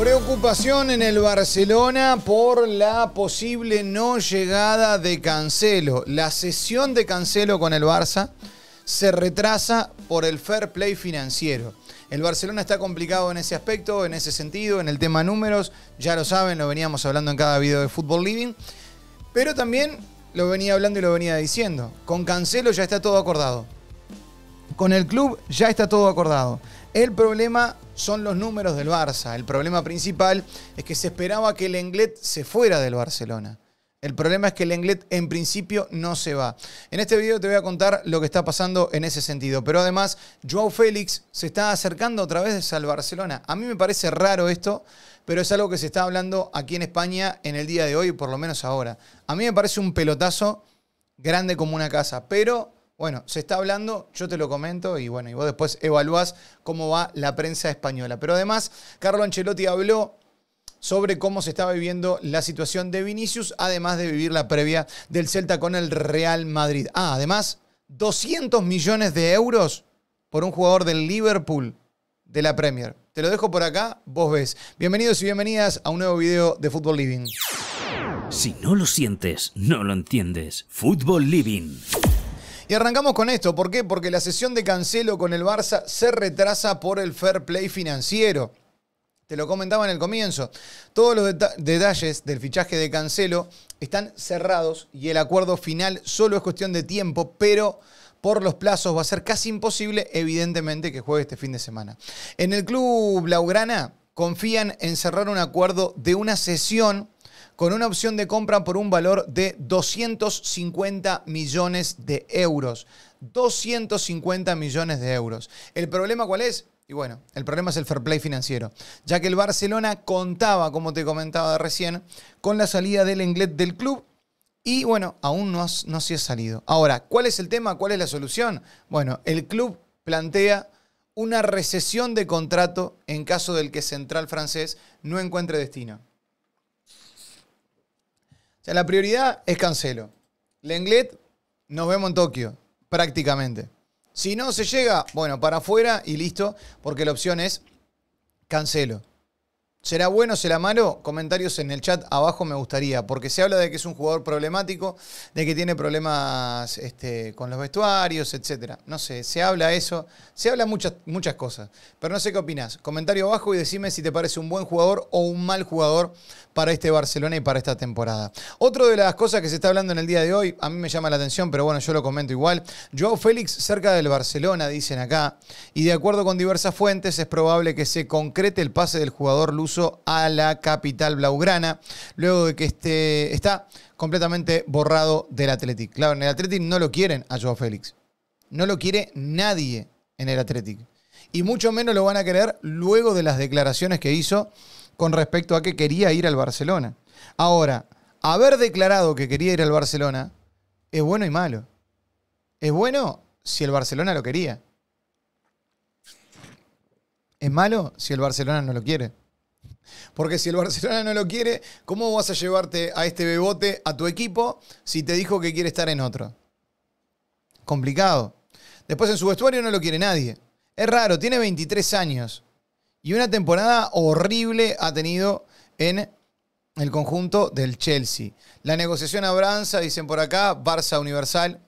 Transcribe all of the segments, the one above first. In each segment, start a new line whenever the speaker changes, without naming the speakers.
Preocupación en el Barcelona por la posible no llegada de Cancelo. La sesión de Cancelo con el Barça se retrasa por el fair play financiero. El Barcelona está complicado en ese aspecto, en ese sentido, en el tema números. Ya lo saben, lo veníamos hablando en cada video de Football Living. Pero también lo venía hablando y lo venía diciendo. Con Cancelo ya está todo acordado. Con el club ya está todo acordado. El problema son los números del Barça. El problema principal es que se esperaba que el Englet se fuera del Barcelona. El problema es que el Englet en principio no se va. En este video te voy a contar lo que está pasando en ese sentido. Pero además, Joao Félix se está acercando otra vez al Barcelona. A mí me parece raro esto, pero es algo que se está hablando aquí en España en el día de hoy, por lo menos ahora. A mí me parece un pelotazo grande como una casa, pero bueno, se está hablando, yo te lo comento y bueno, y vos después evaluás cómo va la prensa española. Pero además, Carlo Ancelotti habló sobre cómo se estaba viviendo la situación de Vinicius, además de vivir la previa del Celta con el Real Madrid. Ah, además, 200 millones de euros por un jugador del Liverpool de la Premier. Te lo dejo por acá, vos ves. Bienvenidos y bienvenidas a un nuevo video de Football Living.
Si no lo sientes, no lo entiendes. Football Living.
Y arrancamos con esto. ¿Por qué? Porque la sesión de Cancelo con el Barça se retrasa por el fair play financiero. Te lo comentaba en el comienzo. Todos los detalles del fichaje de Cancelo están cerrados y el acuerdo final solo es cuestión de tiempo, pero por los plazos va a ser casi imposible, evidentemente, que juegue este fin de semana. En el club Blaugrana confían en cerrar un acuerdo de una sesión con una opción de compra por un valor de 250 millones de euros. 250 millones de euros. ¿El problema cuál es? Y bueno, el problema es el fair play financiero, ya que el Barcelona contaba, como te comentaba recién, con la salida del Englet del club y bueno, aún no, no se ha salido. Ahora, ¿cuál es el tema? ¿Cuál es la solución? Bueno, el club plantea una recesión de contrato en caso del que Central francés no encuentre destino. O sea, la prioridad es Cancelo. Lenglet, nos vemos en Tokio, prácticamente. Si no se llega, bueno, para afuera y listo, porque la opción es cancelo. ¿Será bueno, será malo? Comentarios en el chat abajo me gustaría, porque se habla de que es un jugador problemático, de que tiene problemas este, con los vestuarios, etc. No sé, se habla eso, se habla muchas, muchas cosas, pero no sé qué opinas. Comentario abajo y decime si te parece un buen jugador o un mal jugador para este Barcelona y para esta temporada. Otra de las cosas que se está hablando en el día de hoy, a mí me llama la atención, pero bueno, yo lo comento igual. Joao Félix cerca del Barcelona, dicen acá, y de acuerdo con diversas fuentes es probable que se concrete el pase del jugador a la capital blaugrana, luego de que este, está completamente borrado del Athletic. Claro, en el Athletic no lo quieren a Joao Félix. No lo quiere nadie en el Athletic. Y mucho menos lo van a querer luego de las declaraciones que hizo con respecto a que quería ir al Barcelona. Ahora, haber declarado que quería ir al Barcelona es bueno y malo. Es bueno si el Barcelona lo quería. Es malo si el Barcelona no lo quiere. Porque si el Barcelona no lo quiere, ¿cómo vas a llevarte a este bebote a tu equipo si te dijo que quiere estar en otro? Complicado. Después en su vestuario no lo quiere nadie. Es raro, tiene 23 años. Y una temporada horrible ha tenido en el conjunto del Chelsea. La negociación avanza, dicen por acá, Barça Universal,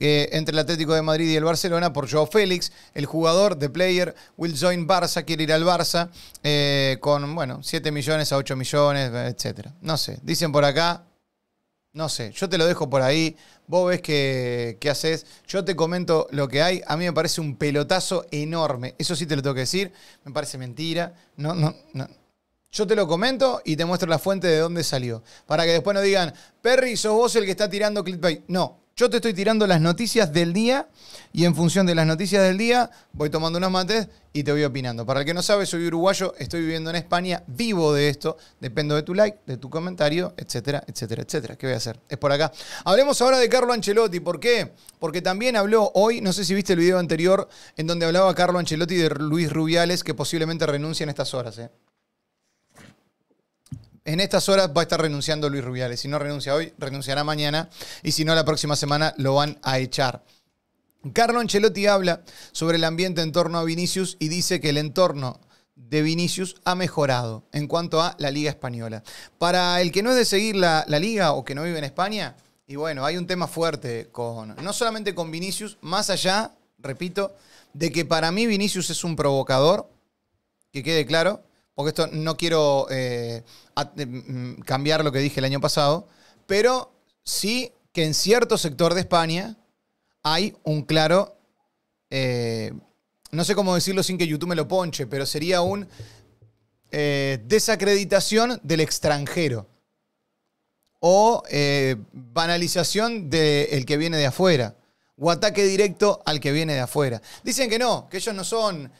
eh, entre el Atlético de Madrid y el Barcelona por Joao Félix. El jugador de player will join Barça, quiere ir al Barça eh, con, bueno, 7 millones a 8 millones, etc. No sé, dicen por acá, no sé, yo te lo dejo por ahí. Vos ves qué, haces. Yo te comento lo que hay. A mí me parece un pelotazo enorme. Eso sí te lo tengo que decir. Me parece mentira. No, no, no. Yo te lo comento y te muestro la fuente de dónde salió. Para que después no digan, Perry, sos vos el que está tirando clickbait. No, yo te estoy tirando las noticias del día y en función de las noticias del día voy tomando unos mates y te voy opinando. Para el que no sabe, soy uruguayo, estoy viviendo en España, vivo de esto, dependo de tu like, de tu comentario, etcétera, etcétera, etcétera. ¿Qué voy a hacer? Es por acá. Hablemos ahora de Carlo Ancelotti. ¿Por qué? Porque también habló hoy, no sé si viste el video anterior, en donde hablaba Carlo Ancelotti de Luis Rubiales, que posiblemente renuncia en estas horas. ¿eh? En estas horas va a estar renunciando Luis Rubiales. Si no renuncia hoy, renunciará mañana. Y si no, la próxima semana lo van a echar. Carlo Ancelotti habla sobre el ambiente en torno a Vinicius y dice que el entorno de Vinicius ha mejorado en cuanto a la Liga Española. Para el que no es de seguir la, la Liga o que no vive en España, y bueno, hay un tema fuerte con, no solamente con Vinicius, más allá, repito, de que para mí Vinicius es un provocador, que quede claro, porque esto no quiero eh, eh, mm, cambiar lo que dije el año pasado, pero sí que en cierto sector de España hay un claro, eh, no sé cómo decirlo sin que YouTube me lo ponche, pero sería un desacreditación del extranjero o banalización del que viene de afuera o ataque directo al que viene de afuera. Dicen que no, que ellos no son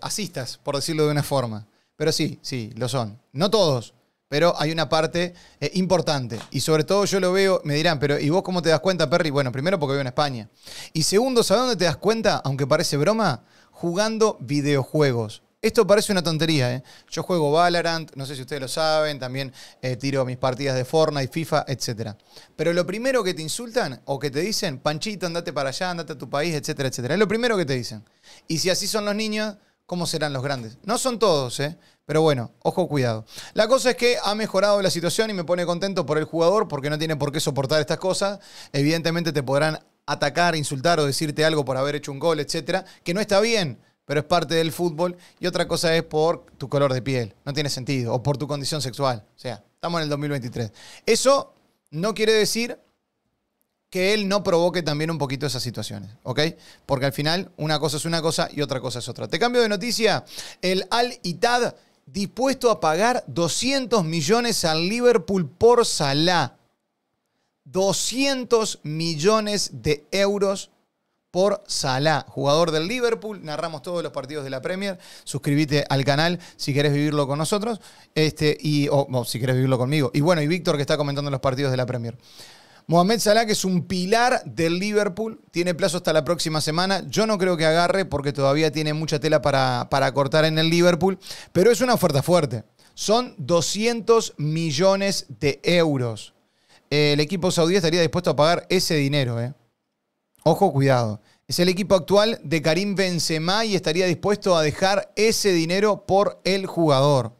asistas, por decirlo de una forma. Pero sí, sí, lo son. No todos, pero hay una parte eh, importante. Y sobre todo yo lo veo, me dirán, pero ¿y vos cómo te das cuenta, Perry? Bueno, primero porque vivo en España. Y segundo, ¿sabes dónde te das cuenta? Aunque parece broma, jugando videojuegos. Esto parece una tontería, ¿eh? Yo juego Valorant, no sé si ustedes lo saben, también eh, tiro mis partidas de Fortnite, FIFA, etc. Pero lo primero que te insultan o que te dicen, Panchito, andate para allá, andate a tu país, etcétera, etcétera. Es lo primero que te dicen. Y si así son los niños, ¿cómo serán los grandes? No son todos, ¿eh? Pero bueno, ojo, cuidado. La cosa es que ha mejorado la situación y me pone contento por el jugador porque no tiene por qué soportar estas cosas. Evidentemente te podrán atacar, insultar o decirte algo por haber hecho un gol, etcétera, que no está bien pero es parte del fútbol. Y otra cosa es por tu color de piel. No tiene sentido. O por tu condición sexual. O sea, estamos en el 2023. Eso no quiere decir que él no provoque también un poquito esas situaciones, ¿ok? Porque al final una cosa es una cosa y otra cosa es otra. Te cambio de noticia. El Al Ittad dispuesto a pagar 200 millones al Liverpool por Salah. 200 millones de euros por Salah, jugador del Liverpool. Narramos todos los partidos de la Premier. Suscríbete al canal si querés vivirlo con nosotros. Este, y, o si querés vivirlo conmigo. Y bueno, y Víctor que está comentando los partidos de la Premier. Mohamed Salah, que es un pilar del Liverpool, tiene plazo hasta la próxima semana. Yo no creo que agarre porque todavía tiene mucha tela para, para cortar en el Liverpool, pero es una oferta fuerte. Son 200 millones de euros. El equipo saudí estaría dispuesto a pagar ese dinero, ¿eh? Ojo, cuidado. Es el equipo actual de Karim Benzema y estaría dispuesto a dejar ese dinero por el jugador.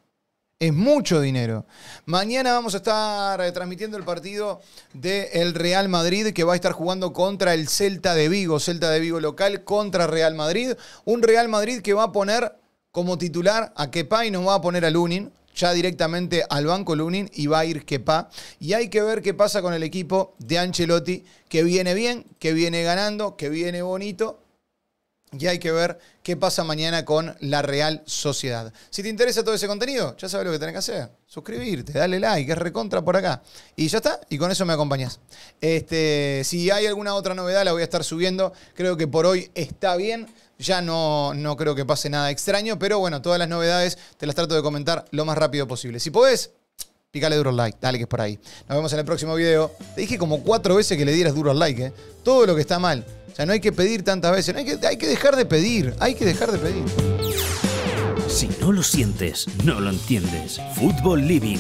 Es mucho dinero. Mañana vamos a estar eh, transmitiendo el partido del Real Madrid que va a estar jugando contra el Celta de Vigo. Celta de Vigo local contra Real Madrid. Un Real Madrid que va a poner como titular a Kepa y nos va a poner a Lunin ya directamente al banco Lunin y va a ir Kepa. Y hay que ver qué pasa con el equipo de Ancelotti, que viene bien, que viene ganando, que viene bonito. Y hay que ver qué pasa mañana con la Real Sociedad. Si te interesa todo ese contenido, ya sabes lo que tenés que hacer. Suscribirte, dale like, es recontra por acá. Y ya está, y con eso me acompañás. Este, si hay alguna otra novedad, la voy a estar subiendo. Creo que por hoy está bien. Ya no, no creo que pase nada extraño, pero bueno, todas las novedades te las trato de comentar lo más rápido posible. Si podés, pícale duro like, dale que es por ahí. Nos vemos en el próximo video. Te dije como cuatro veces que le dieras duro al like, ¿eh? Todo lo que está mal. O sea, no hay que pedir tantas veces, hay, que, hay que dejar de pedir, hay que dejar de pedir.
Si no lo sientes, no lo entiendes. Fútbol Living